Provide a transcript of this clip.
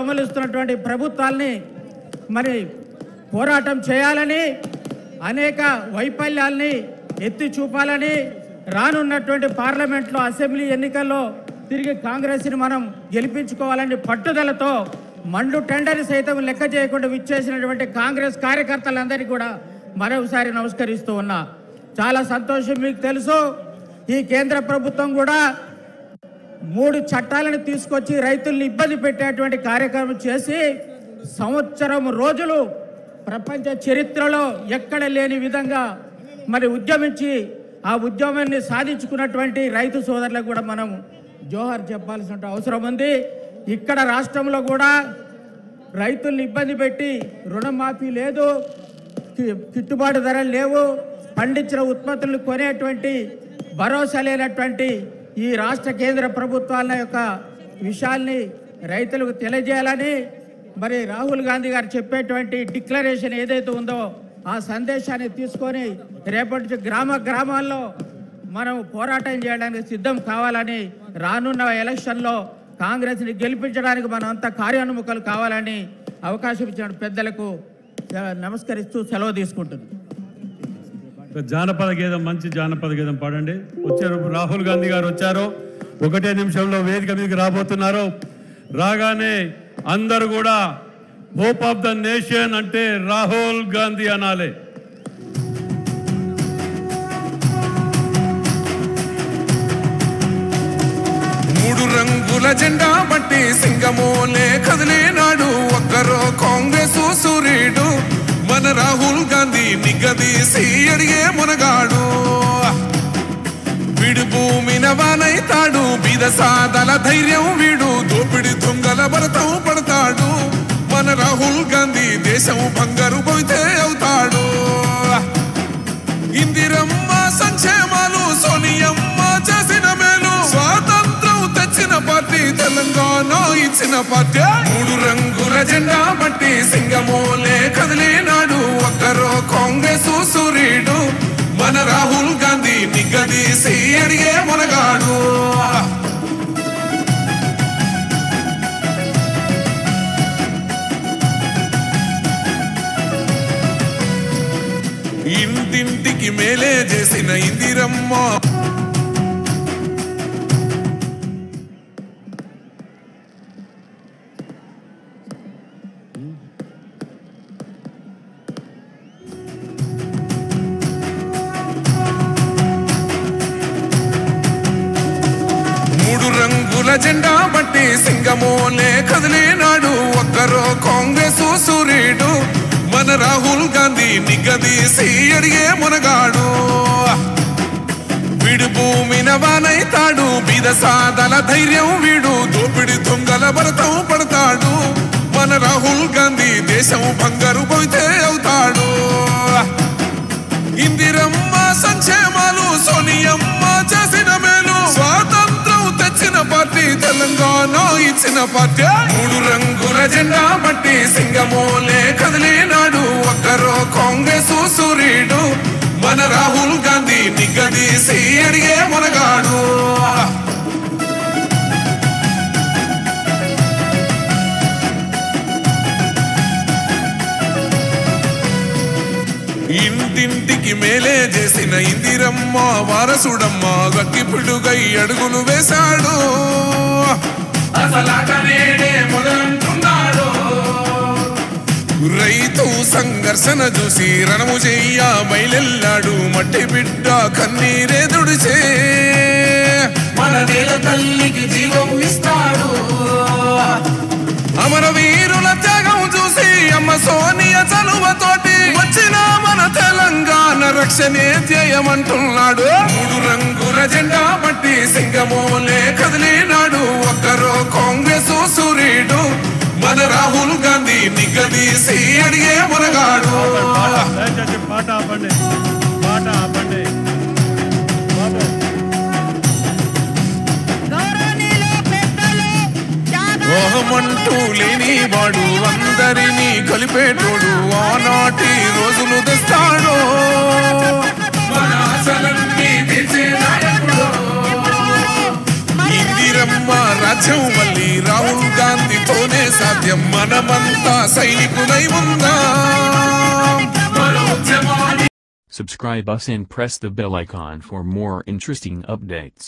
అమలుస్తున్నటువంటి ప్రభుత్వాల్ని మరి పోరాటం చేయాలని అనేక వైఫల్యాల్ని ఎత్తి చూపాలని రానున్నటువంటి పార్లమెంట్లో అసెంబ్లీ ఎన్నికల్లో తిరిగి కాంగ్రెస్ని మనం గెలిపించుకోవాలని పట్టుదలతో మండు టెండర్ సైతం లెక్క చేయకుండా విచ్చేసినటువంటి కాంగ్రెస్ కార్యకర్తలందరికీ కూడా మరొకసారి నమస్కరిస్తూ ఉన్నా. చాలా సంతోషం మీకు తెలుసు. ఈ కేంద్ర ప్రభుత్వం కూడా మూడు చట్టాలను తీసుకొచ్చి రైతుల్ని ఇబ్బంది పెట్టేటువంటి కార్యక్రమం చేసి సంవత్సరం రోజులు ప్రపంచ చరిత్రలో ఎక్కడ లేని విధంగా మరి ఉద్యమించి ఆ ఉద్యమాన్ని సాధించుకున్నటువంటి రైతు సోదరులకు కూడా మనం జోహార్ చెప్పాల్సిన అవసరం ఉంది. ఇక్కడ రాష్ట్రంలో కూడా రైతుల్ని ఇబ్బంది పెట్టి రుణమాఫీ లేదు గిట్టుబాటు ధరలు లేవు పండించిన ఉత్పత్తులను కొనేటువంటి భరోసా లేనటువంటి ఈ రాష్ట్ర కేంద్ర ప్రభుత్వాల యొక్క విషయాల్ని రైతులకు తెలియజేయాలని మరి రాహుల్ గాంధీ గారు చెప్పేటువంటి డిక్లరేషన్ ఏదైతే ఉందో ఆ సందేశాన్ని తీసుకొని రేపటి గ్రామ గ్రామాల్లో మనం పోరాటం చేయడానికి సిద్ధం కావాలని రానున్న ఎలక్షన్లో కాంగ్రెస్ని గెలిపించడానికి మనం అంతా కార్యోన్ముఖాలు కావాలని అవకాశం ఇచ్చిన పెద్దలకు నమస్కరిస్తూ సెలవు తీసుకుంటుంది ఒక జానపద గీతం మంచి జానపద గీతం పాడండి. వచ్చారు రాహుల్ గాంధీ గారు వచ్చారు. ఒకటే నిమిషంలో వేదిక మీదకి రాబోతున్నారు. రాగానే అందరూ కూడా హోప్ ఆఫ్ ద నేషన్ అంటే రాహుల్ గాంధీ అనాలి. మూడు రంగుల జెండా బట్టి సింగమోలే కదిలేనాడు. ఒక్కరో కాంగ్రెస్ సూర్యుడు మన రాహుల్ గాంధీ నిగదీసి అడిగే మునగాడు. వీడు భూమిన వానైతాడు బిదసాదల ధైర్యం వీడు దోపిడి దొంగల భరతం పడతాడు. మన రాహుల్ గాంధీ దేశం బంగారు పోయితే అవుతాడు. ఇచ్చిన పార్టీ. మూడు రంగుల జెండా బట్టి సింగమోలే కదిలినాడు. ఒక్కరో కాంగ్రెస్ సూర్యుడు. మన రాహుల్ గాంధీ నిగ్గదీసి అడిగే మునగాడు. ఇంటింటికి మేలే చేసిన ఇందిరమ్మ జెండా బట్టి సింగమోలే కదిలినాడు. ఒక్కరో కాంగ్రెస్ సూర్యుడు మన రాహుల్ గాంధీ నిగదీసి అడిగే మునగాడు. వీడు భూమి నవానైతాడు బీద సాదల ధైర్యం వీడు. దోపిడి దొంగల భరతం పడతాడు. మన రాహుల్ గాంధీ దేశం బంగారు పోయితే అవుతాడు. ఇందిరమ్మ సంక్షేమాలు సోనియమ్మ చేసి తెలంగాణ ఇచ్చిన పార్టీ. మూడు రంగుల జెండా బట్టి సింగమోలే కదిలినాడు. ఒక్కరో కాంగ్రెస్ సూర్యుడు. మన రాహుల్ గాంధీ మేలే చేసిన ఇందిరమ్మ వారసుడమ్మ గట్టి పిడుగై అడుగులు వేశాడు. రైతు సంఘర్షణ చూసి రణము చెయ్య బయలెల్లాడు మట్టి బిడ్డ కన్నీరే దుడిచే మన నేల తల్లికి జీవం ఇస్తాడు. అమరవీరుల త్యాగం చూసి అమ్మ సోనియ చలువతోటి రక్షణే ధ్యేయమంటున్నాడు మూడు రంగుల జెండా బట్టి సింగమోలే కదిలినాడు. ఒక్కరో కాంగ్రెస్ సూర్యుడు మన రాహుల్ గాంధీ నిగదీసి అడిగే మునగాడు. పాట పాట త్యాగ మోహమంటూ లేని వాడు అందరినీ కలిపేటోడు ఆనాటి రోజులు తెస్తాడు మన ఆశలన్నీ తీర్చే నాయకుడు. ఇందిరమ్మ రాజ్యం మళ్ళీ రాహుల్ గాంధీతోనే సాధ్యం సాధ్యం మనమంతా సైనికులై ఉందా ఉద్యమాన్ని Subscribe us and press the bell icon for more interesting updates.